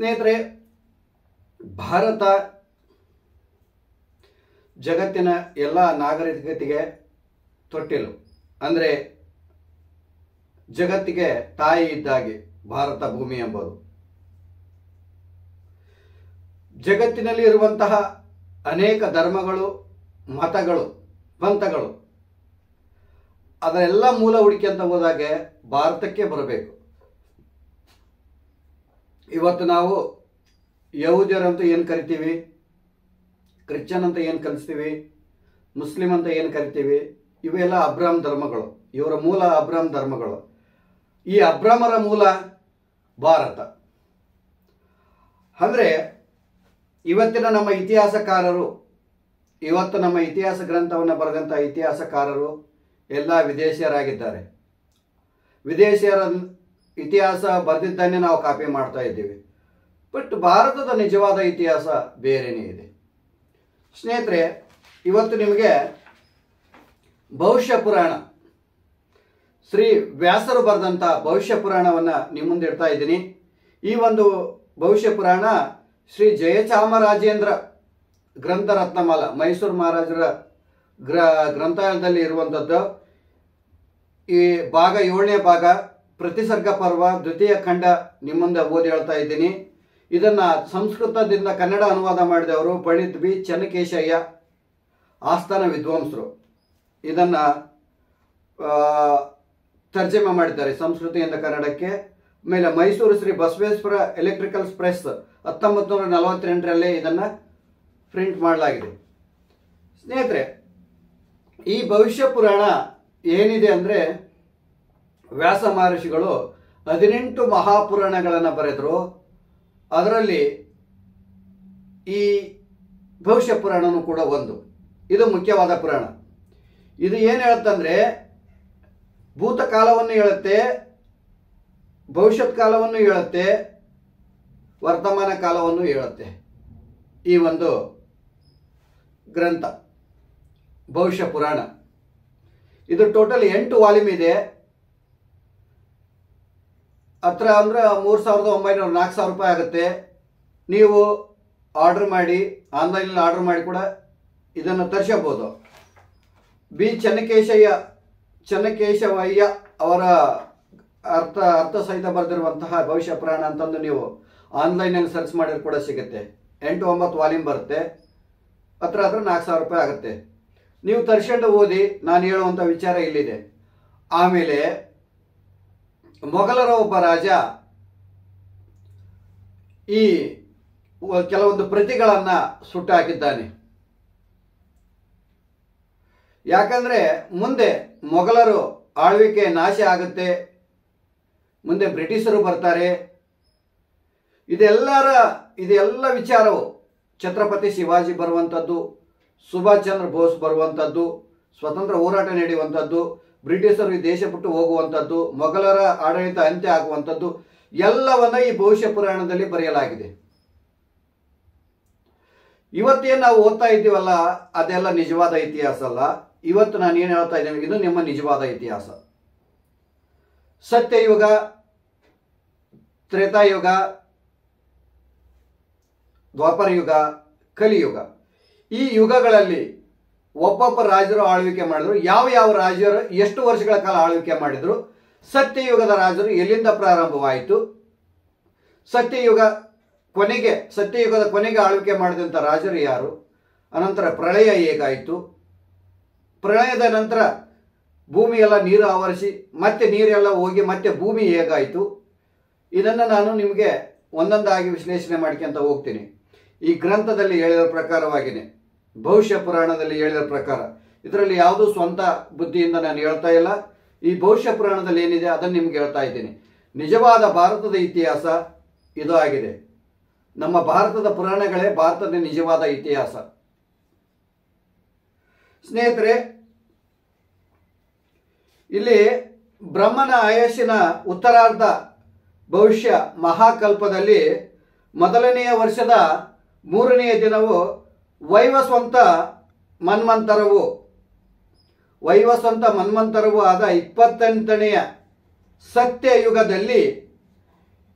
ಸ್ನೇಹಿತರೆ, ಭಾರತ ಜಗತ್ತಿನ ಎಲ್ಲ ನಾಗರಿಕತೆಗೆ ತೊಟ್ಟಿಲು. ಅಂದರೆ ಜಗತ್ತಿಗೆ ತಾಯಿ ಇದ್ದಾಗೆ ಭಾರತ ಭೂಮಿ ಎಂಬುದು. ಜಗತ್ತಿನಲ್ಲಿ ಇರುವಂತಹ ಅನೇಕ ಧರ್ಮಗಳು, ಮತಗಳು ಪಂಥಗಳು ಅದರೆಲ್ಲ ಮೂಲ ಹುಡುಕಿ ಅಂತ ಹೋದಾಗೆ ಭಾರತಕ್ಕೆ ಬರಬೇಕು. ಇವತ್ತು ನಾವು ಯಹೂದ್ಯರಂತೂ ಏನು ಕರಿತೀವಿ? ಕ್ರಿಶ್ಚನ್ ಅಂತ ಏನು ಕಲಿಸ್ತೀವಿ? ಮುಸ್ಲಿಂ ಅಂತ ಏನು ಕರಿತೀವಿ? ಇವೆಲ್ಲ ಅಬ್ರಾಮ್ ಧರ್ಮಗಳು. ಇವರ ಮೂಲ ಅಬ್ರಾಮ್ ಧರ್ಮಗಳು. ಈ ಅಬ್ರಾಮರ ಮೂಲ ಭಾರತ. ಅಂದರೆ ಇವತ್ತಿನ ನಮ್ಮ ಇತಿಹಾಸಕಾರರು, ಇವತ್ತು ನಮ್ಮ ಇತಿಹಾಸ ಗ್ರಂಥವನ್ನು ಬರೆದಂಥ ಇತಿಹಾಸಕಾರರು ಎಲ್ಲ ವಿದೇಶಿಯರಾಗಿದ್ದಾರೆ. ವಿದೇಶಿಯರ ಇತಿಹಾಸ ಬರೆದಿದ್ದನ್ನೇ ನಾವು ಕಾಪಿ ಮಾಡ್ತಾ ಇದ್ದೀವಿ. ಬಟ್ ಭಾರತದ ನಿಜವಾದ ಇತಿಹಾಸ ಬೇರೆನೇ ಇದೆ. ಸ್ನೇಹಿತರೆ, ಇವತ್ತು ನಿಮಗೆ ಭವಿಷ್ಯ ಪುರಾಣ, ಶ್ರೀ ವ್ಯಾಸರು ಬರೆದಂಥ ಭವಿಷ್ಯ ಪುರಾಣವನ್ನು ನಿಮ್ಮ ಮುಂದೆ ಇಡ್ತಾ ಇದ್ದೀನಿ. ಈ ಒಂದು ಭವಿಷ್ಯ ಪುರಾಣ ಶ್ರೀ ಜಯಚಾಮರಾಜೇಂದ್ರ ಗ್ರಂಥ ರತ್ನಮಾಲ ಮೈಸೂರು ಮಹಾರಾಜರ ಗ್ರ, ಗ್ರಂಥಾಲಯದಲ್ಲಿ ಇರುವಂಥದ್ದು ಈ ಭಾಗ ಏಳನೇ ಭಾಗ ಪ್ರತಿಸರ್ಗ ಪರ್ವ ದ್ವಿತೀಯ ಖಂಡ ನಿಮ್ಮ ಮುಂದೆ ಓದಿ ಹೇಳ್ತಾ ಇದ್ದೀನಿ. ಇದನ್ನು ಸಂಸ್ಕೃತದಿಂದ ಕನ್ನಡ ಅನುವಾದ ಮಾಡಿದವರು ಪಂಡಿತ್ ಬಿ. ಚೆನ್ನಕೇಶಯ್ಯ, ಆಸ್ಥಾನ ವಿದ್ವಾಂಸರು. ಇದನ್ನು ತರ್ಜಮೆ ಮಾಡಿದ್ದಾರೆ ಸಂಸ್ಕೃತಿಯಿಂದ ಕನ್ನಡಕ್ಕೆ. ಮೇಲೆ ಮೈಸೂರು ಶ್ರೀ ಬಸವೇಶ್ವರ ಎಲೆಕ್ಟ್ರಿಕಲ್ ಪ್ರೆಸ್ ಹತ್ತೊಂಬತ್ತು ನೂರ ನಲವತ್ತೆಂಟರಲ್ಲೇ ಇದನ್ನು ಪ್ರಿಂಟ್ ಮಾಡಲಾಗಿದೆ. ಸ್ನೇಹಿತರೆ, ಈ ಭವಿಷ್ಯ ಪುರಾಣ ಏನಿದೆ ಅಂದರೆ ವ್ಯಾಸ ಮಹರ್ಷಿಗಳು ಹದಿನೆಂಟು ಮಹಾಪುರಾಣಗಳನ್ನು ಬರೆದರು. ಅದರಲ್ಲಿ ಈ ಭವಿಷ್ಯ ಪುರಾಣನೂ ಕೂಡ ಒಂದು. ಇದು ಮುಖ್ಯವಾದ ಪುರಾಣ. ಇದು ಏನು ಹೇಳುತ್ತಂದ್ರೆ ಭೂತಕಾಲವನ್ನು ಹೇಳುತ್ತೆ ಭವಿಷ್ಯತ್ ಕಾಲವನ್ನು ಹೇಳುತ್ತೆ, ವರ್ತಮಾನ ಕಾಲವನ್ನು ಹೇಳುತ್ತೆ. ಈ ಒಂದು ಗ್ರಂಥ, ಭವಿಷ್ಯ ಪುರಾಣ. ಇದು ಟೋಟಲ್ ಎಂಟು ವಾಲ್ಯೂಮ್ ಇದೆ. ಹತ್ರ ಅಂದ್ರೆ ಮೂರು ಸಾವಿರದ ಒಂಬೈನೂರ, ನಾಲ್ಕು ಸಾವಿರ ರೂಪಾಯಿ ಆಗುತ್ತೆ. ನೀವು ಆರ್ಡರ್ ಮಾಡಿ ಆನ್ಲೈನಲ್ಲಿ ಆರ್ಡರ್ ಮಾಡಿ ಕೂಡ ಇದನ್ನು ತರಿಸಬಹುದು. ಬಿ ಚನ್ನಕೇಶಯ್ಯ, ಚನ್ನಕೇಶವಯ್ಯ ಅವರ ಅರ್ಥ ಅರ್ಥ ಸಹಿತ ಬರೆದಿರುವಂತಹ ಭವಿಷ್ಯ ಪ್ರಾಣ ಅಂತಂದು ನೀವು ಆನ್ಲೈನಲ್ಲಿ ಸರ್ಚ್ ಮಾಡಿದ್ರೆ ಕೂಡ ಸಿಗುತ್ತೆ. ಎಂಟು ಒಂಬತ್ತು ವಾಲ್ಯೂಮ್ ಬರುತ್ತೆ. ಹತ್ರ ಹತ್ರ ನಾಲ್ಕು ಸಾವಿರ ರೂಪಾಯಿ ಆಗುತ್ತೆ. ನೀವು ತರಿಸ್ಕೊಂಡು ಓದಿ, ನಾನು ಹೇಳುವಂಥ ವಿಚಾರ ಇಲ್ಲಿದೆ. ಆಮೇಲೆ ಮೊಘಲರ ಒಬ್ಬ ರಾಜ ಈ ಕೆಲವೊಂದು ಪ್ರತಿಗಳನ್ನು ಸುಟ್ಟು ಹಾಕಿದ್ದಾನೆ ಯಾಕಂದ್ರೆ ಮುಂದೆ ಮೊಘಲರು ಆಳ್ವಿಕೆ ನಾಶ ಆಗುತ್ತೆ, ಮುಂದೆ ಬ್ರಿಟಿಷರು ಬರ್ತಾರೆ. ಇದೆಲ್ಲರ, ಇದೆಲ್ಲ ವಿಚಾರವು ಛತ್ರಪತಿ ಶಿವಾಜಿ ಬರುವಂಥದ್ದು, ಸುಭಾಷ್ ಚಂದ್ರ ಬೋಸ್ ಬರುವಂಥದ್ದು, ಸ್ವತಂತ್ರ ಹೋರಾಟ ನಡೆಯುವಂಥದ್ದು ಬ್ರಿಟಿಷರು ಈ ದೇಶ ಬಿಟ್ಟು ಹೋಗುವಂಥದ್ದು, ಮೊಘಲರ ಆಡಳಿತ ಅಂತ್ಯ ಆಗುವಂಥದ್ದು, ಎಲ್ಲವನ್ನ ಈ ಭವಿಷ್ಯ ಪುರಾಣದಲ್ಲಿ ಬರೆಯಲಾಗಿದೆ. ಇವತ್ತೇನು ನಾವು ಓದ್ತಾ ಇದ್ದೀವಲ್ಲ, ಅದೆಲ್ಲ ನಿಜವಾದ ಇತಿಹಾಸ ಅಲ್ಲ. ಇವತ್ತು ನಾನು ಏನು ಹೇಳ್ತಾ ಇದ್ದೇನೆ, ಇದು ನಿಮ್ಮ ನಿಜವಾದ ಇತಿಹಾಸ. ಸತ್ಯಯುಗ, ತ್ರೇತಾಯುಗ ದ್ವಾಪರ ಯುಗ ಕಲಿಯುಗ. ಈ ಯುಗಗಳಲ್ಲಿ ಒಬ್ಬೊಬ್ಬ ರಾಜರು ಆಳ್ವಿಕೆ ಮಾಡಿದ್ರು. ಯಾವ ಯಾವ ರಾಜರು ಎಷ್ಟು ವರ್ಷಗಳ ಕಾಲ ಆಳ್ವಿಕೆ ಮಾಡಿದ್ರು? ಸತ್ಯಯುಗದ ರಾಜರು ಎಲ್ಲಿಂದ ಪ್ರಾರಂಭವಾಯಿತು? ಸತ್ಯಯುಗ ಕೊನೆಗೆ, ಸತ್ಯಯುಗದ ಕೊನೆಗೆ ಆಳ್ವಿಕೆ ಮಾಡಿದಂಥ ರಾಜರು ಯಾರು? ಅನಂತರ ಪ್ರಳಯ ಹೇಗಾಯಿತು? ಪ್ರಳಯದ ನಂತರ ಭೂಮಿಯೆಲ್ಲ ನೀರು ಆವರಿಸಿ, ಮತ್ತೆ ನೀರೆಲ್ಲ ಹೋಗಿ, ಮತ್ತೆ ಭೂಮಿ ಹೇಗಾಯಿತು? ಇದನ್ನು ನಾನು ನಿಮಗೆ ಒಂದೊಂದಾಗಿ ವಿಶ್ಲೇಷಣೆ ಮಾಡ್ಕೊಂತ ಹೋಗ್ತೀನಿ. ಈ ಗ್ರಂಥದಲ್ಲಿ ಹೇಳಿದ ಪ್ರಕಾರವಾಗಿನೇ. ಭವಿಷ್ಯ ಪುರಾಣದಲ್ಲಿ ಹೇಳಿದ ಪ್ರಕಾರ, ಇದರಲ್ಲಿ ಯಾವುದೂ ಸ್ವಂತ ಬುದ್ಧಿಯಿಂದ ನಾನು ಹೇಳ್ತಾ ಇಲ್ಲ. ಈ ಭವಿಷ್ಯ ಪುರಾಣದಲ್ಲಿ ಏನಿದೆ ಅದನ್ನು ನಿಮ್ಗೆ ಹೇಳ್ತಾ ಇದ್ದೀನಿ. ನಿಜವಾದ ಭಾರತದ ಇತಿಹಾಸ ಇದು ಆಗಿದೆ. ನಮ್ಮ ಭಾರತದ ಪುರಾಣಗಳೇ ಭಾರತದ ನಿಜವಾದ ಇತಿಹಾಸ. ಸ್ನೇಹಿತರೆ, ಇಲ್ಲಿ ಬ್ರಹ್ಮನ ಆಯಸ್ಸಿನ ಉತ್ತರಾರ್ಧ ಭವಿಷ್ಯ ಮಹಾಕಲ್ಪದಲ್ಲಿ ಮೊದಲನೆಯ ವರ್ಷದ ಮೂರನೆಯ ದಿನವು ವೈವಸ್ವಂತ ಮನ್ವಂತರವು ವೈವಸ್ವಂತ ಮನ್ವಂತರವು ಆದ ಇಪ್ಪತ್ತೆಂಟನೆಯ ಸತ್ಯಯುಗದಲ್ಲಿ,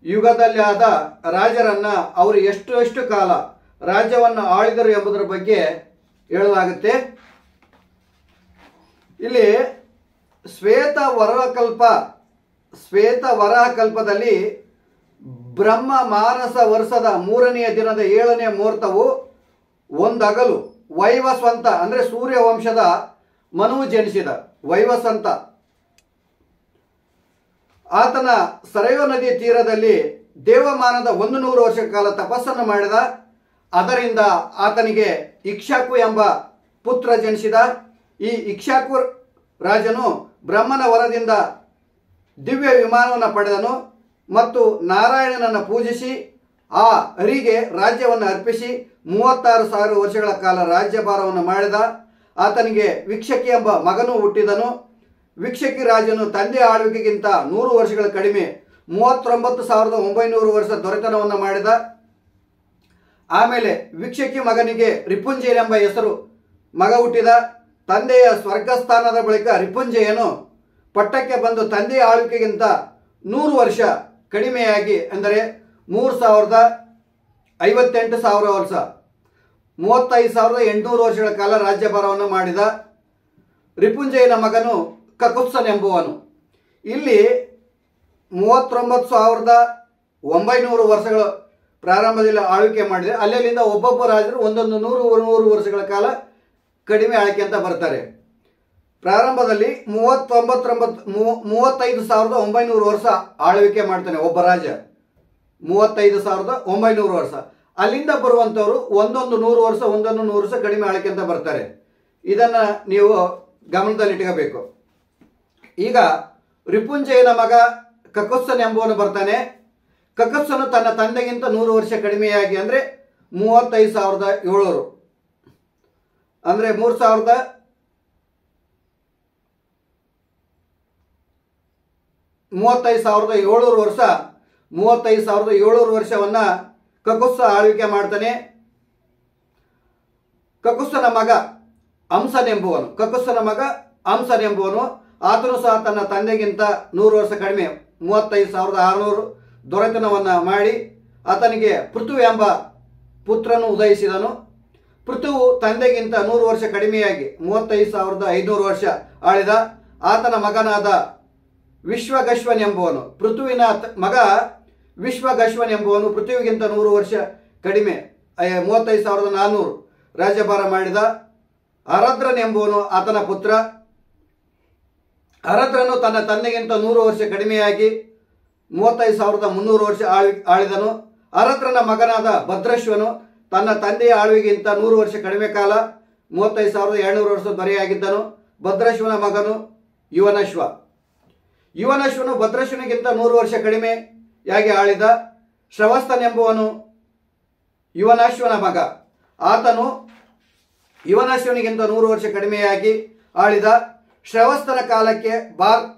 ಯುಗದಲ್ಲಿ ಆದ ರಾಜರನ್ನ ಅವರು ಎಷ್ಟು ಎಷ್ಟು ಕಾಲ ರಾಜ್ಯವನ್ನು ಆಳಿದರು ಎಂಬುದರ ಬಗ್ಗೆ ಹೇಳಲಾಗುತ್ತೆ. ಇಲ್ಲಿ ಶ್ವೇತ ವರಕಲ್ಪ, ಶ್ವೇತ ವರಹಕಲ್ಪದಲ್ಲಿ ಬ್ರಹ್ಮ ಮಾನಸ ವರ್ಷದ ಮೂರನೆಯ ದಿನದ ಏಳನೇ ಮುಹೂರ್ತವು ಒಂದಗಲು ವೈವಸ್ವಂತ ಅಂದರೆ ಸೂರ್ಯ ವಂಶದ ಮನುವು ಜನಿಸಿದ ವೈವಸ್ವಂತ ಆತನ ಸರಯೋ ನದಿ ತೀರದಲ್ಲಿ ದೇವಮಾನದ ಒಂದು ನೂರು ವರ್ಷ ಕಾಲ ತಪಸ್ಸನ್ನು ಮಾಡಿದ. ಅದರಿಂದ ಆತನಿಗೆ ಇಕ್ಷಾಕು ಎಂಬ ಪುತ್ರ ಜನಿಸಿದ. ಈ ಇಕ್ಷಾಕು ರಾಜನು ಬ್ರಹ್ಮನ ವರದಿಂದ ದಿವ್ಯ ವಿಮಾನವನ್ನು ಪಡೆದನು ಮತ್ತು ನಾರಾಯಣನನ್ನು ಪೂಜಿಸಿ ಆ ಹರಿಗೆ ರಾಜ್ಯವನ್ನು ಅರ್ಪಿಸಿ ಮೂವತ್ತಾರು ಸಾವಿರ ವರ್ಷಗಳ ಕಾಲ ರಾಜ್ಯಭಾರವನ್ನು ಮಾಡಿದ, ಆತನಿಗೆ ವೀಕ್ಷಕಿ ಎಂಬ ಮಗನು ಹುಟ್ಟಿದನು. ವೀಕ್ಷಕಿ ರಾಜನು ತಂದೆ ಆಳ್ವಿಕೆಗಿಂತ ನೂರು ವರ್ಷಗಳ ಕಡಿಮೆ ಮೂವತ್ತೊಂಬತ್ತು ಸಾವಿರದ ಒಂಬೈನೂರು ವರ್ಷ ದೊರೆತನವನ್ನು ಮಾಡಿದ. ಆಮೇಲೆ ವೀಕ್ಷಕಿ ಮಗನಿಗೆ ರಿಪುಂಜಯನ್ ಎಂಬ ಹೆಸರು ಮಗ ಹುಟ್ಟಿದ. ತಂದೆಯ ಸ್ವರ್ಗಸ್ಥಾನದ ಬಳಿಕ ರಿಪುಂಜಯನು ಪಟ್ಟಕ್ಕೆ ಬಂದು ತಂದೆಯ ಆಳ್ವಿಕೆಗಿಂತ ನೂರು ವರ್ಷ ಕಡಿಮೆಯಾಗಿ, ಅಂದರೆ ಮೂರು ಸಾವಿರದ ಐವತ್ತೆಂಟು ಸಾವಿರ ವರ್ಷ ಮೂವತ್ತೈದು ಸಾವಿರದ ಎಂಟುನೂರು ವರ್ಷಗಳ ಕಾಲ ರಾಜ್ಯಭಾರವನ್ನು ಮಾಡಿದ ರಿಪುಂಜಯನ ಮಗನು ಕಕುತ್ಸನ್ ಎಂಬುವನು. ಇಲ್ಲಿ ಮೂವತ್ತೊಂಬತ್ತು ಸಾವಿರದ ಒಂಬೈನೂರು ವರ್ಷಗಳು ಪ್ರಾರಂಭದಲ್ಲಿ ಆಳ್ವಿಕೆ ಮಾಡಿದೆ ಅಲ್ಲಿಂದ ಒಬ್ಬೊಬ್ಬ ರಾಜರು ಒಂದೊಂದು ನೂರು ನೂರು ವರ್ಷಗಳ ಕಾಲ ಕಡಿಮೆ ಆಳ್ಕೆ ಅಂತ ಬರ್ತಾರೆ. ಪ್ರಾರಂಭದಲ್ಲಿ ಮೂವತ್ತೊಂಬತ್ತೊಂಬತ್ತು ಮೂವತ್ತೈದು ಸಾವಿರದ ಒಂಬೈನೂರು ವರ್ಷ ಆಳ್ವಿಕೆ ಮಾಡ್ತಾನೆ ಒಬ್ಬ ರಾಜ. ಮೂವತ್ತೈದು ಸಾವಿರದ ಒಂಬೈನೂರು ವರ್ಷ. ಅಲ್ಲಿಂದ ಬರುವಂಥವ್ರು ಒಂದೊಂದು ನೂರು ವರ್ಷ, ಒಂದೊಂದು ನೂರು ವರ್ಷ ಕಡಿಮೆ ಆಳ್ಕೆ ಅಂತ ಬರ್ತಾರೆ. ಇದನ್ನು ನೀವು ಗಮನದಲ್ಲಿಟ್ಕೋಬೇಕು ಈಗ ರಿಪುಂಜಯನ ಮಗ ಕಕುತ್ಸನ್ ಎಂಬುವನು ಬರ್ತಾನೆ. ಕಕುತ್ಸನು ತನ್ನ ತಂದೆಗಿಂತ ನೂರು ವರ್ಷ ಕಡಿಮೆಯಾಗಿ ಅಂದರೆ ಮೂವತ್ತೈದು ಸಾವಿರದ ಏಳೂರು ಅಂದರೆ ಮೂರು ಸಾವಿರದ ಮೂವತ್ತೈದು ಸಾವಿರದ ಏಳ್ನೂರು ವರ್ಷ, ಮೂವತ್ತೈದು ಸಾವಿರದ ಏಳ್ನೂರು ವರ್ಷವನ್ನ ಕಕುತ್ಸ ಆಳ್ವಿಕೆ ಮಾಡ್ತಾನೆ. ಕಕುಸ್ಸನ ಮಗ ಅಂಸನೆಂಬುವನು ಕಕುಸ್ಸನ ಮಗ ಅಂಸನೆಂಬುವನು ಆತನು ಸಹ ತನ್ನ ತಂದೆಗಿಂತ ನೂರು ವರ್ಷ ಕಡಿಮೆ, ಮೂವತ್ತೈದು ಸಾವಿರದ ಆರುನೂರು ದೊರೆತನವನ್ನು ಮಾಡಿ ಆತನಿಗೆ ಪೃಥ್ವಿ ಎಂಬ ಪುತ್ರನು ಉದಯಿಸಿದನು. ಪೃಥುವು ತಂದೆಗಿಂತ ನೂರು ವರ್ಷ ಕಡಿಮೆಯಾಗಿ ಮೂವತ್ತೈದು ಸಾವಿರದ ಐನೂರು ವರ್ಷ ಆಳಿದ ಆತನ ಮಗನಾದ ವಿಶ್ವಗಶ್ವನ್ ಎಂಬುವನು. ಪೃಥುವಿನ ಮಗ ವಿಶ್ವಗಶ್ವನ್ ಎಂಬುವನು ಪೃಥ್ವಿಗಿಂತ ನೂರು ವರ್ಷ ಕಡಿಮೆ ಮೂವತ್ತೈದು ಸಾವಿರದ ನಾನ್ನೂರು ರಾಜ್ಯಭಾರ ಮಾಡಿದ ಅರದ್ರನ್ ಎಂಬುವನು ಆತನ ಪುತ್ರ. ಅರದ್ರನು ತನ್ನ ತಂದೆಗಿಂತ ನೂರು ವರ್ಷ ಕಡಿಮೆಯಾಗಿ ಮೂವತ್ತೈದು ಸಾವಿರದ ಮುನ್ನೂರು ವರ್ಷ ಆಳಿ, ಆಳಿದನು. ಅರದ್ರನ ಮಗನಾದ ಭದ್ರಶ್ವನು ತನ್ನ ತಂದೆಯ ಆಳ್ವಿಗಿಂತ ನೂರು ವರ್ಷ ಕಡಿಮೆ ಕಾಲ, ಮೂವತ್ತೈದು ಸಾವಿರದ ಏಳ್ನೂರು ವರ್ಷ ದೊರೆಯಾಗಿದ್ದನು ಭದ್ರಶ್ವನ ಮಗನು ಯುವನಶ್ವ. ಯುವನಶ್ವನು ಭದ್ರಶ್ವನಿಗಿಂತ ನೂರು ವರ್ಷ ಕಡಿಮೆಯಾಗಿ ಆಳಿದ ಶ್ರವಸ್ತನೆಂಬುವನು ಯುವನಾಶ್ವನ ಮಗ. ಆತನು ಯುವನಾಶ್ವನಿಗಿಂತ ನೂರು ವರ್ಷ ಕಡಿಮೆಯಾಗಿ ಆಳಿದ ಶ್ರವಸ್ತನ ಕಾಲಕ್ಕೆ ಭಾರತ್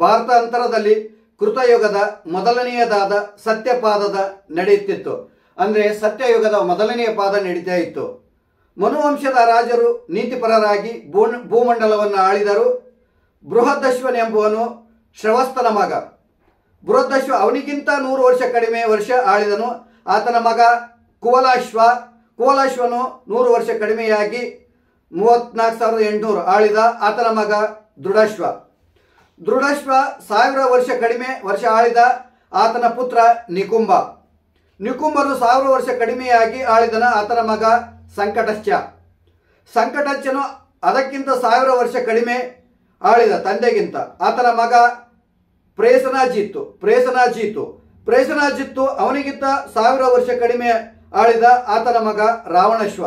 ಭಾರತಾಂತರದಲ್ಲಿ ಕೃತಯುಗದ ಮೊದಲನೆಯದಾದ ಸತ್ಯಪಾದದ ನಡೆಯುತ್ತಿತ್ತು. ಅಂದರೆ ಸತ್ಯಯುಗದ ಮೊದಲನೆಯ ಪಾದ ನಡೀತಾ ಇತ್ತು. ಮನುವಂಶದ ರಾಜರು ನೀತಿಪರರಾಗಿ ಭೂ, ಭೂಮಂಡಲವನ್ನು ಆಳಿದರು. ಬೃಹದಶ್ವನೆಂಬುವನು ಶ್ರವಸ್ತನ ಮಗ. ಬೃಹದಶ್ವ ಅವನಿಗಿಂತ ನೂರು ವರ್ಷ ಕಡಿಮೆ ವರ್ಷ ಆಳಿದನು. ಆತನ ಮಗ ಕುವಲಾಶ್ವ, ಕುವಲಾಶ್ವನು ನೂರು ವರ್ಷ ಕಡಿಮೆಯಾಗಿ ಮೂವತ್ನಾಲ್ಕು ಸಾವಿರದ ಎಂಟುನೂರು ಆಳಿದ ಆತನ ಮಗ ದೃಢಶ್ವ. ದೃಢಶ್ವ ಸಾವಿರ ವರ್ಷ ಕಡಿಮೆ ವರ್ಷ ಆಳಿದ ಆತನ ಪುತ್ರ ನಿಕುಂಬ ನಿಕುಂಬನು ಸಾವಿರ ವರ್ಷ ಕಡಿಮೆಯಾಗಿ ಆಳಿದನ ಆತನ ಮಗ ಸಂಕಟಶ್ಚ. ಸಂಕಟಶ್ಚನು ಅದಕ್ಕಿಂತ ಸಾವಿರ ವರ್ಷ ಕಡಿಮೆ ಆಳಿದ ತಂದೆಗಿಂತ. ಆತನ ಮಗ ಪ್ರೇಸನಾಜಿತ್ತು ಪ್ರೇಸನಾಜಿತ್ತು ಪ್ರೇಸನಾಜಿತ್ತು ಅವನಿಗಿಂತ ಸಾವಿರ ವರ್ಷ ಕಡಿಮೆ ಆಳಿದ ಆತನ ಮಗ ರಾವಣಶ್ವ.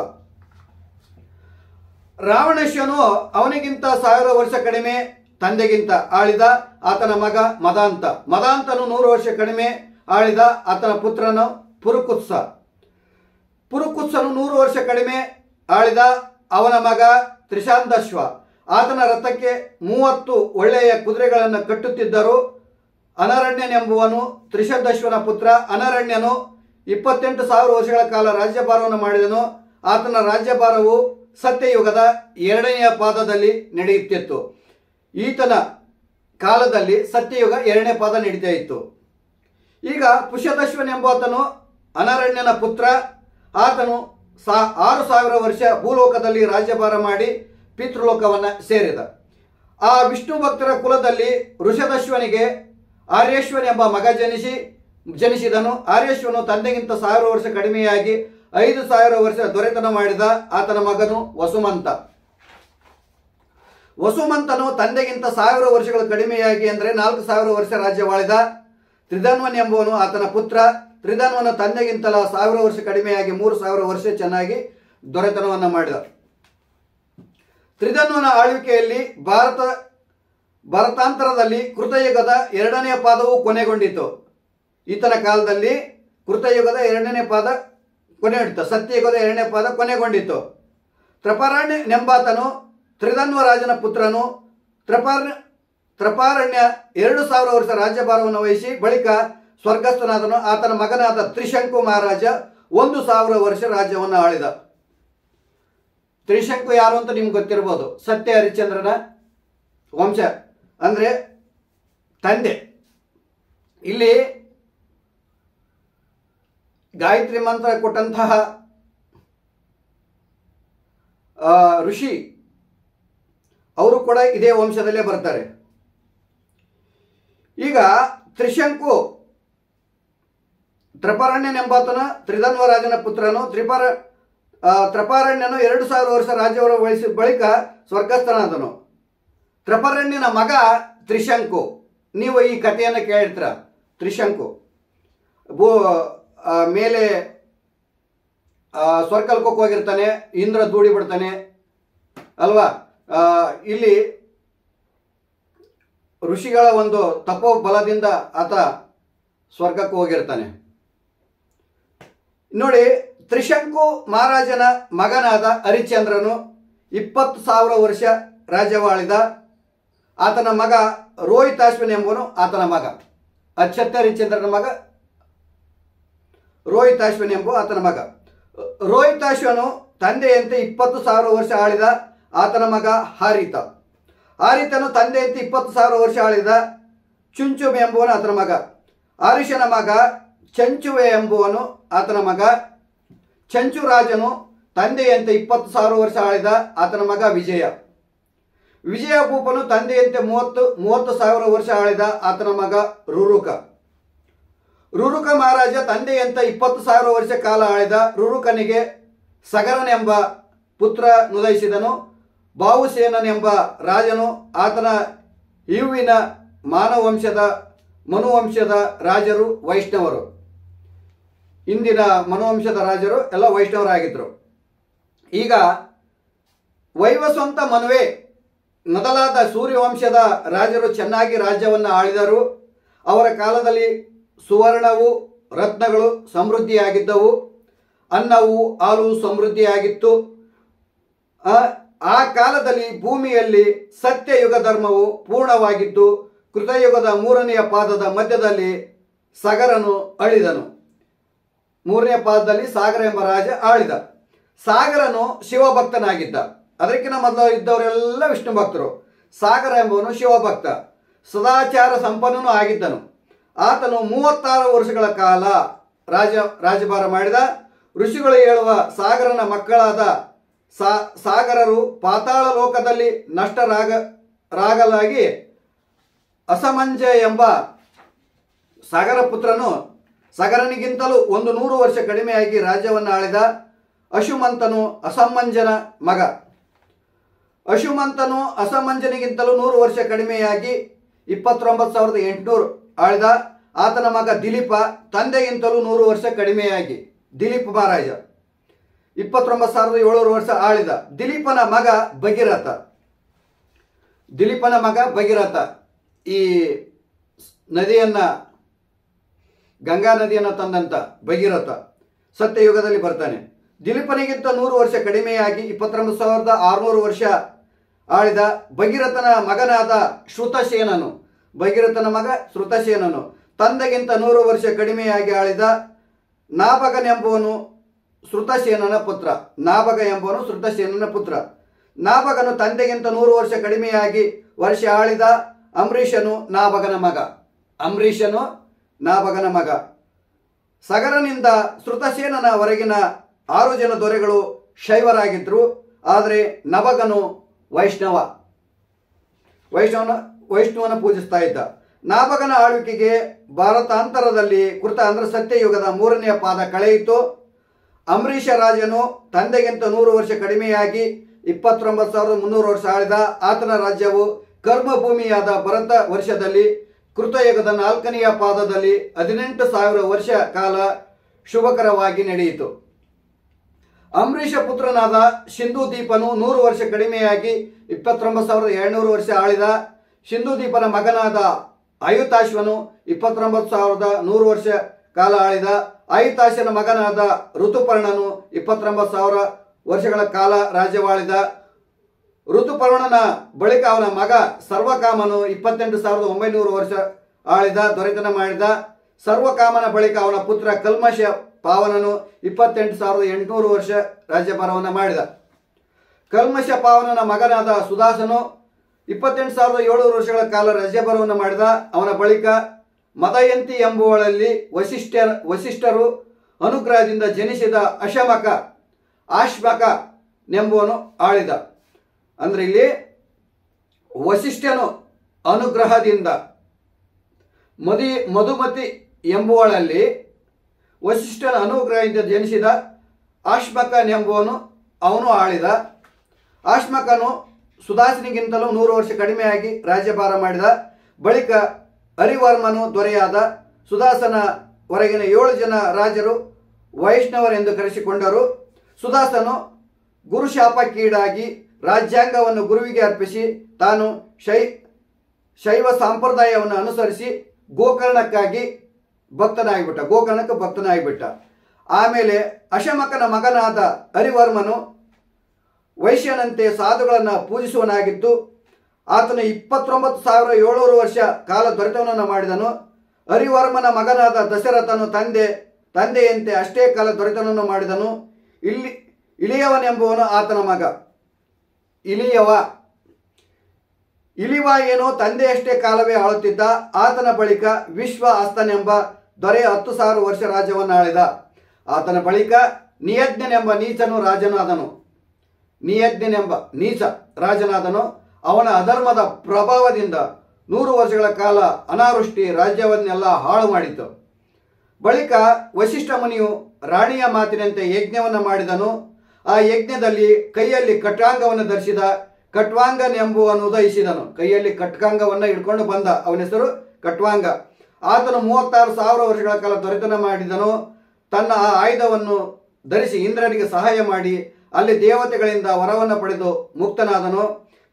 ರಾವಣಶ್ವನು ಅವನಿಗಿಂತ ಸಾವಿರ ವರ್ಷ ಕಡಿಮೆ ತಂದೆಗಿಂತ ಆಳಿದ ಆತನ ಮಗ ಮದಾಂತ. ಮದಾಂತನು ನೂರು ವರ್ಷ ಕಡಿಮೆ ಆಳಿದ ಆತನ ಪುತ್ರನು ಪುರುಕುತ್ಸ. ಪುರುಕುತ್ಸನು ನೂರು ವರ್ಷ ಕಡಿಮೆ ಆಳಿದ ಅವನ ಮಗ ತ್ರಿಶಾಂತಶ್ವ. ಆತನ ರಥಕ್ಕೆ ಮೂವತ್ತು ಒಳ್ಳೆಯ ಕುದುರೆಗಳನ್ನು ಕಟ್ಟುತ್ತಿದ್ದರು. ಅನರಣ್ಯನೆಂಬುವನು ತ್ರಿಶಬ್ದಶ್ವನ ಪುತ್ರ. ಅನರಣ್ಯನು ಇಪ್ಪತ್ತೆಂಟು ಸಾವಿರ ವರ್ಷಗಳ ಕಾಲ ರಾಜ್ಯಭಾರವನ್ನು ಮಾಡಿದನು. ಆತನ ರಾಜ್ಯಭಾರವು ಸತ್ಯಯುಗದ ಎರಡನೆಯ ಪಾದದಲ್ಲಿ ನಡೆಯುತ್ತಿತ್ತು. ಈತನ ಕಾಲದಲ್ಲಿ ಸತ್ಯಯುಗ ಎರಡನೇ ಪಾದ ನಡೀತಾ ಇತ್ತು. ಈಗ ಪುಷ್ಯದಶ್ವನೆಂಬಾತನು ಅನರಣ್ಯನ ಪುತ್ರ. ಆತನು ಸಾ ಆರು ಸಾವಿರ ವರ್ಷ ಭೂಲೋಕದಲ್ಲಿ ರಾಜ್ಯಭಾರ ಮಾಡಿ ಪಿತೃಲೋಕವನ್ನು ಸೇರಿದ. ಆ ವಿಷ್ಣು ಭಕ್ತರ ಕುಲದಲ್ಲಿ ಋಷದಶ್ವನಿಗೆ ಆರ್ಯಶ್ವನ್ ಎಂಬ ಮಗ ಜನಿಸಿ, ಜನಿಸಿದನು. ಆರ್ಯೇಶ್ವನು ತಂದೆಗಿಂತ ಸಾವಿರ ವರ್ಷ ಕಡಿಮೆಯಾಗಿ ಐದು ಸಾವಿರ ವರ್ಷ ದೊರೆತನ ಮಾಡಿದ ಆತನ ಮಗನು ವಸುಮಂತ. ವಸುಮಂತನು ತಂದೆಗಿಂತ ಸಾವಿರ ವರ್ಷಗಳು ಕಡಿಮೆಯಾಗಿ ಅಂದರೆ ನಾಲ್ಕು ಸಾವಿರ ವರ್ಷ ರಾಜ್ಯವಾಳಿದ ತ್ರಿಧನ್ವನ್ ಎಂಬುವನು ಆತನ ಪುತ್ರ. ತ್ರಿಧನ್ವನ ತಂದೆಗಿಂತಲ ಸಾವಿರ ವರ್ಷ ಕಡಿಮೆಯಾಗಿ ಮೂರು ಸಾವಿರ ವರ್ಷ ಚೆನ್ನಾಗಿ ದೊರೆತನವನ್ನು ಮಾಡಿದ. ತ್ರಿಧನ್ವನ ಆಳ್ವಿಕೆಯಲ್ಲಿ ಭಾರತ ಭಾರತಾಂತರದಲ್ಲಿ ಕೃತಯುಗದ ಎರಡನೆಯ ಪಾದವು ಕೊನೆಗೊಂಡಿತು. ಈತನ ಕಾಲದಲ್ಲಿ ಕೃತಯುಗದ ಎರಡನೇ ಪಾದ ಕೊನೆಗೊಂಡಿತು. ಸತ್ಯಯುಗದ ಎರಡನೇ ಪಾದ ಕೊನೆಗೊಂಡಿತು. ತ್ರಪಾರಣ್ಯ ನೆಂಬಾತನು, ತ್ರಿಧನ್ವರಾಜನ ಪುತ್ರನು ತ್ರಪಾರಣ್ಯ ತ್ರಪಾರಣ್ಯ ಎರಡು ಸಾವಿರ ವರ್ಷ ರಾಜ್ಯಭಾರವನ್ನು ವಹಿಸಿ, ಬಳಿಕ ಸ್ವರ್ಗಸ್ಥನಾದನು. ಆತನ ಮಗನಾದ ತ್ರಿಶಂಕು ಮಹಾರಾಜ ಒಂದು ಸಾವಿರ ವರ್ಷ ರಾಜ್ಯವನ್ನು ಆಳಿದ. ತ್ರಿಶಂಕು ಯಾರು ಅಂತ ನಿಮ್ಗೆ ಗೊತ್ತಿರ್ಬೋದು. ಸತ್ಯ ಹರಿಶ್ಚಂದ್ರನ ವಂಶ. ಅಂದ್ರೆ ತಂದೆ. ಇಲ್ಲಿ ಗಾಯತ್ರಿ ಮಂತ್ರ ಕೊಟ್ಟಂತಹ ಋಷಿ, ಅವರು ಕೂಡ ಇದೇ ವಂಶದಲ್ಲೇ ಬರ್ತಾರೆ. ಈಗ ತ್ರಿಶಂಕು, ತ್ರಪಾರಣ್ಯನೆಂಬಾತನ, ತ್ರಿಧನ್ವರಾಜನ ಪುತ್ರನು, ತ್ರಿಪಾರ ತ್ರಿಪಾರಣ್ಯನು ತ್ರಪಾರಣ್ಯನು ಎರಡು ಸಾವಿರ ವರ್ಷ ರಾಜ್ಯವನ್ನು ವಹಿಸಿದ ಬಳಿಕ ಸ್ವರ್ಗಸ್ಥನಾದನು. ತ್ರಪಾರಣ್ಯನ ಮಗ ತ್ರಿಶಂಕು. ನೀವು ಈ ಕಥೆಯನ್ನು ಕೇಳಿರ್ತೀರ ತ್ರಿಶಂಕು. ಭೂ ಮೇಲೆ ಸ್ವರ್ಕಲ್ಕೋಕ್ ಹೋಗಿರ್ತಾನೆ, ಇಂದ್ರ ದೂಡಿ ಬಿಡ್ತಾನೆ, ಅಲ್ವಾ? ಇಲ್ಲಿ ಋಷಿಗಳ ಒಂದು ತಪೋ ಬಲದಿಂದ ಆತ ಸ್ವರ್ಗಕ್ಕೆ ಹೋಗಿರ್ತಾನೆ. ನೋಡಿ, ತ್ರಿಶಂಕು ಮಹಾರಾಜನ ಮಗನಾದ ಹರಿಶ್ಚಂದ್ರನು ಇಪ್ಪತ್ತು ಸಾವಿರ ವರ್ಷ ರಾಜ್ಯವಾಳಿದ. ಆತನ ಮಗ ರೋಹಿತ್ ಅಶ್ವಿನ್ ಎಂಬುವನು ಆತನ ಮಗ. ಅಚ್ಚತ್ತ ಹರಿಶ್ಚಂದ್ರನ ಮಗ ರೋಹಿತಾಶ್ವನ್ ಎಂಬುವ ಆತನ ಮಗ. ರೋಹಿತ್ ಅಶ್ವನು ತಂದೆಯಂತೆ ಇಪ್ಪತ್ತು ಸಾವಿರ ವರ್ಷ ಆಳಿದ ಆತನ ಮಗ ಹಾರಿತ. ಹಾರಿತನು ತಂದೆಯಂತೆ ಇಪ್ಪತ್ತು ಸಾವಿರ ವರ್ಷ ಆಳಿದ ಚುಂಚುವೆ ಎಂಬುವನು ಆತನ ಮಗ. ಆರಿಷನ ಮಗ ಚಂಚುವೆ ಎಂಬುವನು ಆತನ ಮಗ. ಚಂಚು ರಾಜನು ತಂದೆಯಂತೆ ಇಪ್ಪತ್ತು ಸಾವಿರ ವರ್ಷ ಆಳಿದ ಆತನ ಮಗ ವಿಜಯ. ವಿಜಯ ಭೂಪನು ತಂದೆಯಂತೆ ಮೂವತ್ತು ಮೂವತ್ತು ಸಾವಿರ ವರ್ಷ ಆಳಿದ ಆತನ ಮಗ ರುರುಕ. ರುರುಕ ಮಹಾರಾಜ ತಂದೆಯಂತ ಇಪ್ಪತ್ತು ಸಾವಿರ ವರ್ಷ ಕಾಲ ಆಳಿದ ರುರುಕನಿಗೆ ಸಗರನೆಂಬ ಪುತ್ರ ನುದಯಿಸಿದನು. ಬಾವುಸೇನನೆಂಬ ರಾಜನು ಆತನ ಇವಿನ ಮಾನವಂಶದ ಮನುವಂಶದ ರಾಜರು, ವೈಷ್ಣವರು. ಇಂದಿನ ಮನುವಂಶದ ರಾಜರು ಎಲ್ಲ ವೈಷ್ಣವರಾಗಿದ್ದರು ಈಗ ವೈವಸ್ವಂತ ಮನುವೆ ಮೊದಲಾದ ಸೂರ್ಯವಂಶದ ರಾಜರು ಚೆನ್ನಾಗಿ ರಾಜ್ಯವನ್ನು ಆಳಿದರು. ಅವರ ಕಾಲದಲ್ಲಿ ಸುವರ್ಣವು, ರತ್ನಗಳು ಸಮೃದ್ಧಿಯಾಗಿದ್ದವು. ಅನ್ನವು, ಹಾಲು ಸಮೃದ್ಧಿಯಾಗಿತ್ತು. ಆ ಕಾಲದಲ್ಲಿ ಭೂಮಿಯಲ್ಲಿ ಸತ್ಯಯುಗ ಧರ್ಮವು ಪೂರ್ಣವಾಗಿದ್ದು, ಕೃತಯುಗದ ಮೂರನೆಯ ಪಾದದ ಮಧ್ಯದಲ್ಲಿ ಸಗರನು ಅಳಿದನು. ಮೂರನೇ ಪಾದದಲ್ಲಿ ಸಾಗರ ಎಂಬ ರಾಜ ಆಳಿದ. ಸಾಗರನು ಶಿವಭಕ್ತನಾಗಿದ್ದ. ಅದಕ್ಕಿಂತ ಮೊದಲು ಇದ್ದವರೆಲ್ಲ ವಿಷ್ಣು ಭಕ್ತರು. ಸಾಗರ ಎಂಬವನು ಶಿವಭಕ್ತ. ಸದಾಚಾರ ಸಂಪನ್ನನು ಆಗಿದ್ದನು. ಆತನು ಮೂವತ್ತಾರು ವರ್ಷಗಳ ಕಾಲ ರಾಜ ರಾಜಭಾರ ಮಾಡಿದ. ಋಷಿಗಳು ಹೇಳುವ ಸಾಗರನ ಮಕ್ಕಳಾದ ಸಾ, ಸಾಗರರು ಪಾತಾಳ ಲೋಕದಲ್ಲಿ ನಷ್ಟರಾಗ, ರಾಗಲಾಗಿ ಅಸಮಂಜ ಎಂಬ ಸಾಗರ ಪುತ್ರನು ಸಾಗರನಿಗಿಂತಲೂ ಒಂದು ನೂರು ವರ್ಷ ಕಡಿಮೆಯಾಗಿ ರಾಜ್ಯವನ್ನು ಆಳಿದ ಅಶುಮಂತನು ಅಸಮಂಜನ ಮಗ. ಅಶುಮಂತನು ಅಸಮಂಜನಿಗಿಂತಲೂ ನೂರು ವರ್ಷ ಕಡಿಮೆಯಾಗಿ ಇಪ್ಪತ್ತೊಂಬತ್ತು ಸಾವಿರದ ಎಂಟುನೂರು ಆಳಿದ ಆತನ ಮಗ ದಿಲೀಪ ತಂದೆಗಿಂತಲೂ ನೂರು ವರ್ಷ ಕಡಿಮೆಯಾಗಿ. ದಿಲೀಪ್ ಮಹಾರಾಜ ಇಪ್ಪತ್ತೊಂಬತ್ತು ಸಾವಿರದ ಏಳ್ನೂರು ವರ್ಷ ಆಳಿದ ದಿಲೀಪನ ಮಗ ಭಗೀರಥ. ದಿಲೀಪನ ಮಗ ಭಗೀರಥ ಈ ನದಿಯನ್ನ, ಗಂಗಾ ನದಿಯನ್ನು ತಂದಂತ ಭಗೀರಥ ಸತ್ಯಯುಗದಲ್ಲಿ ಬರ್ತಾನೆ. ದಿಲೀಪನಿಗಿಂತ ನೂರು ವರ್ಷ ಕಡಿಮೆಯಾಗಿ ಇಪ್ಪತ್ತೊಂಬತ್ತು ಸಾವಿರದ ಆರುನೂರು ವರ್ಷ ಆಳಿದ ಭಗೀರಥನ ಮಗನಾದ ಶ್ರುತಸೇನನು ಭಗೀರಥನ ಮಗ ಶ್ರುತಸೇನನು ತಂದೆಗಿಂತ ನೂರು ವರ್ಷ ಕಡಿಮೆಯಾಗಿ ಆಳಿದ ನಾಭಗನೆಂಬುವನು ಶ್ರುತಸೇನನ ಪುತ್ರ. ನಾಭಗ ಎಂಬುವನು ಶ್ರುತಸೇನನ ಪುತ್ರ. ನಾಭಗನು ತಂದೆಗಿಂತ ನೂರು ವರ್ಷ ಕಡಿಮೆಯಾಗಿ ವರ್ಷ ಆಳಿದ ಅಂಬರೀಷನು ನಾಭಗನ ಮಗ. ಅಂಬರೀಷನು ನಾಭಗನ ಮಗ. ಸಗರನಿಂದ ಶ್ರುತಸೇನನ ಹೊರಗಿನ ಆರು ಜನ ದೊರೆಗಳು ಶೈವರಾಗಿದ್ದರು ಆದರೆ ನಭಗನು ವೈಷ್ಣವ. ವೈಷ್ಣವನ ವೈಷ್ಣವನ ಪೂಜಿಸ್ತಾ ಇದ್ದ. ನಾಭಗನ ಆಳ್ವಿಕೆಗೆ ಭಾರತಾಂತರದಲ್ಲಿ ಕೃತ ಅಂದ್ರೆ ಸತ್ಯಯುಗದ ಮೂರನೆಯ ಪಾದ ಕಳೆಯಿತು ಅಂಬರೀಷ ರಾಜನು ತಂದೆಗಿಂತ ನೂರು ವರ್ಷ ಕಡಿಮೆಯಾಗಿ ಇಪ್ಪತ್ತೊಂಬತ್ತು ಸಾವಿರದ ಮುನ್ನೂರು ವರ್ಷ ಆಳಿದ. ಆತನ ರಾಜ್ಯವು ಕರ್ಮಭೂಮಿಯಾದ ಭರತ ವರ್ಷದಲ್ಲಿ ಕೃತಯುಗದ ನಾಲ್ಕನೆಯ ಪಾದದಲ್ಲಿ ಹದಿನೆಂಟು ಸಾವಿರ ವರ್ಷ ಕಾಲ ಶುಭಕರವಾಗಿ ನಡೆಯಿತು. ಅಂಬರೀಷ ಪುತ್ರನಾದ ಸಿಂಧು ದೀಪನು ನೂರು ವರ್ಷ ಕಡಿಮೆಯಾಗಿ ಇಪ್ಪತ್ತೊಂಬತ್ತು ಸಾವಿರದ ಏಳ್ನೂರು ವರ್ಷ ಆಳಿದ. ಸಿಂಧು ದೀಪನ ಮಗನಾದ ಆಯುತಾಶ್ವನು ಇಪ್ಪತ್ತೊಂಬತ್ತು ಸಾವಿರದ ನೂರು ವರ್ಷ ಕಾಲ ಆಳಿದ. ಆಯುತಾಶನ ಮಗನಾದ ಋತುಪರ್ಣನು ಇಪ್ಪತ್ತೊಂಬತ್ತು ಸಾವಿರ ವರ್ಷಗಳ ಕಾಲ ರಾಜ್ಯವಾಳಿದ. ಋತುಪರ್ಣನ ಬಳಿಕ ಅವನ ಮಗ ಸರ್ವಕಾಮನು ಇಪ್ಪತ್ತೆಂಟು ಸಾವಿರದ ಒಂಬೈನೂರು ವರ್ಷ ಆಳಿದ, ದೊರೆತನ ಮಾಡಿದ. ಸರ್ವಕಾಮನ ಬಳಿಕ ಅವನ ಪುತ್ರ ಕಲ್ಮಶ ಪಾವನನು ಇಪ್ಪತ್ತೆಂಟು ಸಾವಿರದ ಎಂಟುನೂರು ವರ್ಷ ರಾಜ್ಯಭಾರವನ್ನು ಮಾಡಿದ. ಕಲ್ಮಶ ಪಾವನನ ಮಗನಾದ ಸುದಾಸನು ಇಪ್ಪತ್ತೆಂಟು ಸಾವಿರದ ಏಳುನೂರು ವರ್ಷಗಳ ಕಾಲ ರಾಜ್ಯಭಾರವನ್ನು ಮಾಡಿದ. ಅವನ ಬಳಿಕ ಮದಯಂತಿ ಎಂಬುವಳಲ್ಲಿ ವಶಿಷ್ಠ ವಶಿಷ್ಠರು ಅನುಗ್ರಹದಿಂದ ಜನಿಸಿದ ಅಶಮಕ, ಆಶ್ಮಕ ಎಂಬುವನು ಆಳಿದ. ಅಂದ್ರೆ ಇಲ್ಲಿ ವಶಿಷ್ಠನು ಅನುಗ್ರಹದಿಂದ ಮದಿ, ಮಧುಮತಿ ಎಂಬುವಳಲ್ಲಿ ವಸಿಷ್ಠನ ಅನುಗ್ರಹದಿಂದ ಜನಿಸಿದ ಆಶ್ಮಕನೆಂಬುವನು ಅವನು ಆಳಿದ. ಆಶ್ಮಕನು ಸುದಾಸಿನಿಗಿಂತಲೂ ನೂರು ವರ್ಷ ಕಡಿಮೆಯಾಗಿ ರಾಜ್ಯಭಾರ ಮಾಡಿದ. ಬಳಿಕ ಹರಿವರ್ಮನು ದೊರೆಯಾದ. ಸುದಾಸನ ಹೊರಗಿನ ಏಳು ಜನ ರಾಜರು ವೈಷ್ಣವರೆಂದು ಕರೆಸಿಕೊಂಡರು. ಸುದಾಸನು ಗುರುಶಾಪಕ್ಕೀಡಾಗಿ ರಾಜ್ಯಾಂಗವನ್ನು ಗುರುವಿಗೆ ಅರ್ಪಿಸಿ, ತಾನು ಶೈ, ಶೈವ ಸಂಪ್ರದಾಯವನ್ನು ಅನುಸರಿಸಿ ಗೋಕರ್ಣಕ್ಕಾಗಿ ಭಕ್ತನಾಗಿಬಿಟ್ಟ, ಗೋಕರ್ಣಕ್ಕೆ ಭಕ್ತನಾಗಿಬಿಟ್ಟ. ಆಮೇಲೆ ಅಶಮಕನ ಮಗನಾದ ಹರಿವರ್ಮನು ವೈಶ್ಯನಂತೆ ಸಾಧುಗಳನ್ನು ಪೂಜಿಸುವನಾಗಿದ್ದು, ಆತನು ಇಪ್ಪತ್ತೊಂಬತ್ತು ಸಾವಿರ ಏಳ್ನೂರು ವರ್ಷ ಕಾಲ ದೊರೆತವನನ್ನು ಮಾಡಿದನು. ಹರಿವರ್ಮನ ಮಗನಾದ ದಶರಥನು ತಂದೆ, ತಂದೆಯಂತೆ ಅಷ್ಟೇ ಕಾಲ ದೊರೆತನನ್ನು ಮಾಡಿದನು. ಇಲ್ಲಿ, ಇಳಿಯವನೆಂಬುವನು ಆತನ ಮಗ. ಇಲಿಯವ ಇಲಿವ ಏನೋ ತಂದೆಯಷ್ಟೇ ಕಾಲವೇ ಆಳುತ್ತಿದ್ದ, ಆತನ ಬಳಿಕ ವಿಶ್ವ ಅಸ್ತನೆಂಬ ದೊರೆ ಹತ್ತು ಸಾವಿರ ವರ್ಷ ರಾಜ್ಯವನ್ನು ಆಳಿದ. ಆತನ ಬಳಿಕ ನಿಯಜ್ಞನೆಂಬ ನೀಚನು ರಾಜನಾದನು. ನಿಯಜ್ಞನೆಂಬ ನೀಚ ರಾಜನಾದನು. ಅವನ ಅಧರ್ಮದ ಪ್ರಭಾವದಿಂದ ನೂರು ವರ್ಷಗಳ ಕಾಲ ಅನಾವೃಷ್ಟಿ ರಾಜ್ಯವನ್ನೆಲ್ಲ ಹಾಳು ಮಾಡಿತು. ಬಳಿಕ ವಶಿಷ್ಠ ಮುನಿಯು ರಾಣಿಯ ಮಾತಿನಂತೆ ಯಜ್ಞವನ್ನು ಮಾಡಿದನು. ಆ ಯಜ್ಞದಲ್ಲಿ ಕೈಯಲ್ಲಿ ಕಟ್ಟಾಂಗವನ್ನು ಧರಿಸಿದ ಕಟ್ವಾಂಗನೆಂಬುವನು ಉದಯಿಸಿದನು. ಕೈಯಲ್ಲಿ ಕಟ್ಕಾಂಗವನ್ನು ಹಿಡ್ಕೊಂಡು ಬಂದ. ಅವನ ಹೆಸರು ಕಟ್ವಾಂಗ. ಆತನು ಮೂವತ್ತಾರು ಸಾವಿರ ವರ್ಷಗಳ ಕಾಲ ದೊರೆತನ ಮಾಡಿದನು. ತನ್ನ ಆ ಆಯುಧವನ್ನು ಧರಿಸಿ ಇಂದ್ರನಿಗೆ ಸಹಾಯ ಮಾಡಿ ಅಲ್ಲಿ ದೇವತೆಗಳಿಂದ ವರವನ್ನು ಪಡೆದು ಮುಕ್ತನಾದನು.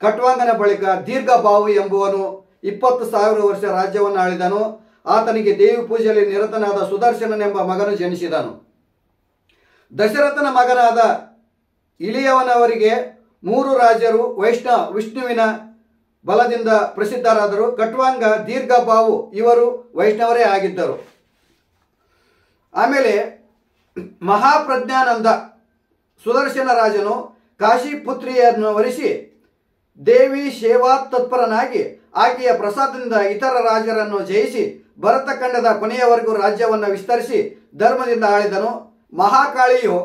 ಕಟ್ವಾಂಗನ ಬಳಿಕ ದೀರ್ಘಬಾವು ಎಂಬುವನು ಇಪ್ಪತ್ತು ಸಾವಿರ ವರ್ಷ ರಾಜ್ಯವನ್ನು ಆಳಿದನು. ಆತನಿಗೆ ದೇವಿ ಪೂಜೆಯಲ್ಲಿ ನಿರತನಾದ ಸುದರ್ಶನನೆಂಬ ಮಗನು ಜನಿಸಿದನು. ದಶರಥನ ಮಗನಾದ ಇಳಿಯವನವರಿಗೆ ಮೂರು ರಾಜರು ವೈಷ್ಣವ ವಿಷ್ಣುವಿನ ಬಲದಿಂದ ಪ್ರಸಿದ್ಧರಾದರು. ಕಟ್ವಾಂಗ, ದೀರ್ಘಬಾವು ಇವರು ವೈಷ್ಣವರೇ ಆಗಿದ್ದರು. ಆಮೇಲೆ ಮಹಾಪ್ರಜ್ಞಾನಂದ ಸುದರ್ಶನ ರಾಜನು ಕಾಶಿ ಪುತ್ರಿಯನ್ನು ವರಿಸಿ ದೇವಿ ಸೇವಾ ತತ್ಪರನಾಗಿ ಆಕೆಯ ಪ್ರಸಾದದಿಂದ ಇತರ ರಾಜರನ್ನು ಜಯಿಸಿ ಭರತಖಂಡದ ಕೊನೆಯವರೆಗೂ ರಾಜ್ಯವನ್ನು ವಿಸ್ತರಿಸಿ ಧರ್ಮದಿಂದ ಆಳಿದನು. ಮಹಾಕಾಳಿಯು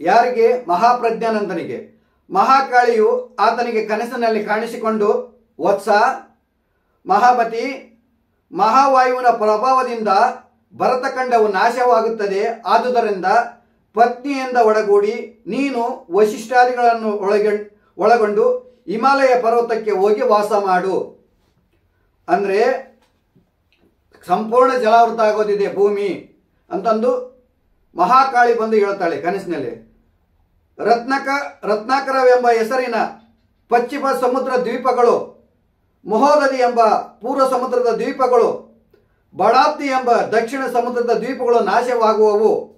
ಯಾರಿಗೆ? ಮಹಾಪ್ರಜ್ಞಾನಂದನಿಗೆ. ಮಹಾಕಾಳಿಯು ಆತನಿಗೆ ಕನಸಿನಲ್ಲಿ ಕಾಣಿಸಿಕೊಂಡು ವತ್ಸ, ಮಹಾಮತಿ, ಮಹಾವಾಯುವಿನ ಪ್ರಭಾವದಿಂದ ಭರತಖಂಡವು ನಾಶವಾಗುತ್ತದೆ. ಆದುದರಿಂದ ಪತ್ನಿಯಿಂದ ಒಳಗೂಡಿ ನೀನು ವಶಿಷ್ಠಾದಿಗಳನ್ನು ಒಳಗ, ಒಳಗೊಂಡು ಹಿಮಾಲಯ ಪರ್ವತಕ್ಕೆ ಹೋಗಿ ವಾಸ ಮಾಡು. ಅಂದರೆ ಸಂಪೂರ್ಣ ಜಲಾವೃತ ಆಗೋದಿದೆ ಭೂಮಿ ಅಂತಂದು ಮಹಾಕಾಳಿ ಬಂದು ಹೇಳ್ತಾಳೆ ಕನಸಿನಲ್ಲಿ. ರತ್ನಕ, ರತ್ನಾಕರವೆಂಬ ಹೆಸರಿನ ಪಶ್ಚಿಮ ಸಮುದ್ರ ದ್ವೀಪಗಳು ಮಹೋದರಿ ಎಂಬ ಪೂರ್ವ ಸಮುದ್ರದ ದ್ವೀಪಗಳು, ಬಡಾಪ್ತಿ ಎಂಬ ದಕ್ಷಿಣ ಸಮುದ್ರದ ದ್ವೀಪಗಳು ನಾಶವಾಗುವವು.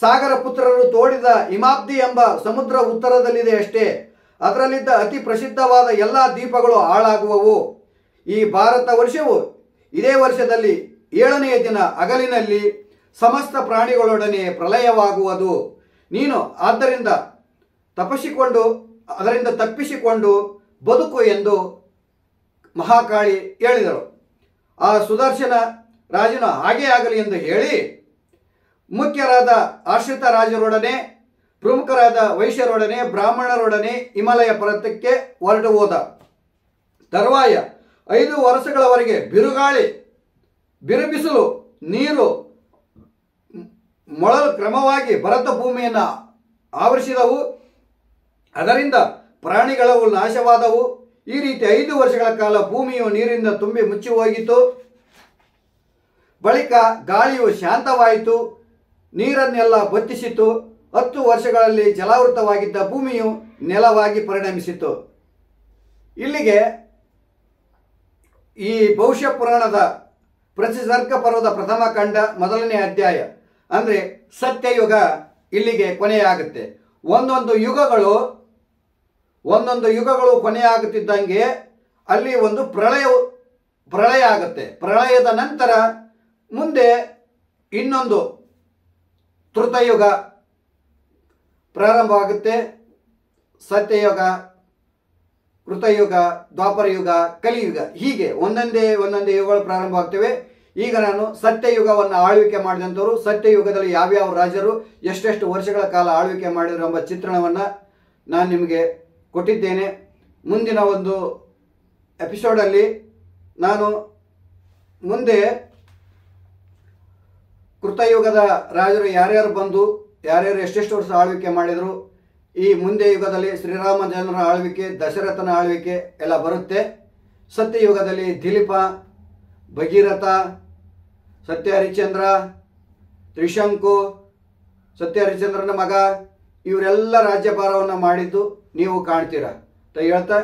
ಸಾಗರ ಪುತ್ರರು ತೋಡಿದ ಹಿಮಾಬ್ದಿ ಎಂಬ ಸಮುದ್ರ ಉತ್ತರದಲ್ಲಿದೆ ಅಷ್ಟೇ. ಅದರಲ್ಲಿದ್ದ ಅತಿ ಪ್ರಸಿದ್ಧವಾದ ಎಲ್ಲ ದ್ವೀಪಗಳು ಹಾಳಾಗುವವು. ಈ ಭಾರತ ವರ್ಷವು ಇದೇ ವರ್ಷದಲ್ಲಿ ಏಳನೆಯ ದಿನ ಹಗಲಿನಲ್ಲಿ ಸಮಸ್ತ ಪ್ರಾಣಿಗಳೊಡನೆ ಪ್ರಲಯವಾಗುವುದು ನೀನು ಆದ್ದರಿಂದ ತಪಸಿಕೊಂಡು ಅದರಿಂದ ತಪ್ಪಿಸಿಕೊಂಡು ಬದುಕು ಎಂದು ಮಹಾಕಾಳಿ ಹೇಳಿದರು ಆ ಸುದರ್ಶನ ರಾಜನು ಹಾಗೇ ಆಗಲಿ ಎಂದು ಹೇಳಿ ಮುಖ್ಯರಾದ ಆಶ್ರಿತ ರಾಜರೊಡನೆ, ಪ್ರಮುಖರಾದ ವೈಶ್ಯರೊಡನೆ, ಬ್ರಾಹ್ಮಣರೊಡನೆ ಹಿಮಾಲಯ ಪರ್ವತಕ್ಕೆ ಹೊರಟು ಹೋದ. ತರುವಾಯ ಐದು ವರ್ಷಗಳವರೆಗೆ ಬಿರುಗಾಳಿ, ಬಿರುಬಿಸಲು, ನೀರು ಮೊಳಲು ಕ್ರಮವಾಗಿ ಭರತ ಭೂಮಿಯನ್ನು ಆವರಿಸಿದವು. ಅದರಿಂದ ಪ್ರಾಣಿಗಳವು ನಾಶವಾದವು. ಈ ರೀತಿ ಐದು ವರ್ಷಗಳ ಕಾಲ ಭೂಮಿಯು ನೀರಿಂದ ತುಂಬಿ ಮುಚ್ಚಿ ಹೋಗಿತ್ತು. ಬಳಿಕ ಗಾಳಿಯು ಶಾಂತವಾಯಿತು, ನೀರನ್ನೆಲ್ಲ ಬತ್ತಿಸಿತು. ಹತ್ತು ವರ್ಷಗಳಲ್ಲಿ ಜಲಾವೃತವಾಗಿದ್ದ ಭೂಮಿಯು ನೆಲವಾಗಿ ಪರಿಣಮಿಸಿತು. ಇಲ್ಲಿಗೆ ಈ ಭವಿಷ್ಯ ಪುರಾಣದ ಪ್ರತಿಸರ್ಗ ಪರ್ವದ ಪ್ರಥಮ ಖಂಡ ಮೊದಲನೇ ಅಧ್ಯಾಯ, ಅಂದರೆ ಸತ್ಯಯುಗ ಇಲ್ಲಿಗೆ ಕೊನೆಯಾಗುತ್ತೆ. ಒಂದೊಂದು ಯುಗಗಳು ಒಂದೊಂದು ಯುಗಗಳು ಕೊನೆಯಾಗುತ್ತಿದ್ದಂಗೆ ಅಲ್ಲಿ ಒಂದು ಪ್ರಳಯ ಪ್ರಳಯ ಆಗುತ್ತೆ. ಪ್ರಳಯದ ನಂತರ ಮುಂದೆ ಇನ್ನೊಂದು ತೃತಯುಗ ಪ್ರಾರಂಭವಾಗುತ್ತೆ. ಸತ್ಯಯುಗ, ಕೃತಯುಗ ದ್ವಾಪರ ಯುಗ ಕಲಿಯುಗ. ಹೀಗೆ ಒಂದೊಂದೇ ಒಂದೊಂದೇ ಯುಗಗಳು ಪ್ರಾರಂಭವಾಗ್ತವೆ. ಈಗ ನಾನು ಸತ್ಯಯುಗವನ್ನು ಆಳ್ವಿಕೆ ಮಾಡಿದಂಥವರು, ಸತ್ಯಯುಗದಲ್ಲಿ ಯಾವ್ಯಾವ ರಾಜರು, ಎಷ್ಟೆಷ್ಟು ವರ್ಷಗಳ ಕಾಲ ಆಳ್ವಿಕೆ ಮಾಡಿದ್ರು ಎಂಬ ಚಿತ್ರಣವನ್ನು ನಾನು ನಿಮಗೆ ಕೊಟ್ಟಿದ್ದೇನೆ. ಮುಂದಿನ ಒಂದು ಎಪಿಸೋಡಲ್ಲಿ ನಾನು ಮುಂದೆ ಕೃತಯುಗದ ರಾಜರು ಯಾರ್ಯಾರು ಬಂದು, ಯಾರ್ಯಾರು ಎಷ್ಟೆಷ್ಟು ವರ್ಷ ಆಳ್ವಿಕೆ ಮಾಡಿದರು, ಈ ಮುಂದೆ ಯುಗದಲ್ಲಿ ಶ್ರೀರಾಮ ಜನರ ಆಳ್ವಿಕೆ, ದಶರಥನ ಆಳ್ವಿಕೆ ಎಲ್ಲ ಬರುತ್ತೆ. ಸತ್ಯಯುಗದಲ್ಲಿ ದಿಲೀಪ, ಭಗೀರಥ ಸತ್ಯ ಹರಿಶ್ಚಂದ್ರ ತ್ರಿಶಂಕು ಸತ್ಯ ಹರಿಶ್ಚಂದ್ರನ ಮಗ, ಇವರೆಲ್ಲ ರಾಜ್ಯಭಾರವನ್ನು ಮಾಡಿದ್ದು. ನೀವು ಕಾಣ್ತೀರಾ? ತ ಹೇಳ್ತಾ,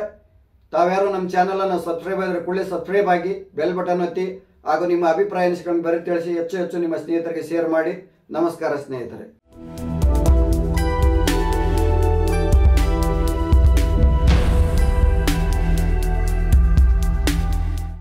ತಾವ್ಯಾರು ನಮ್ಮ ಚಾನಲನ್ನು ಸಬ್ಸ್ಕ್ರೈಬ್ ಆದರೆ ಕೂಡಲೇ ಸಬ್ಸ್ಕ್ರೈಬ್ ಆಗಿ ಬೆಲ್ ಬಟನ್ ಒತ್ತಿ, ಹಾಗೂ ನಿಮ್ಮ ಅಭಿಪ್ರಾಯ ಅನಿಸಿಕೊಂಡು ಬರೀ ತಿಳಿಸಿ ಹೆಚ್ಚು ಹೆಚ್ಚು ನಿಮ್ಮ ಸ್ನೇಹಿತರಿಗೆ ಶೇರ್ ಮಾಡಿ. ನಮಸ್ಕಾರ ಸ್ನೇಹಿತರೆ.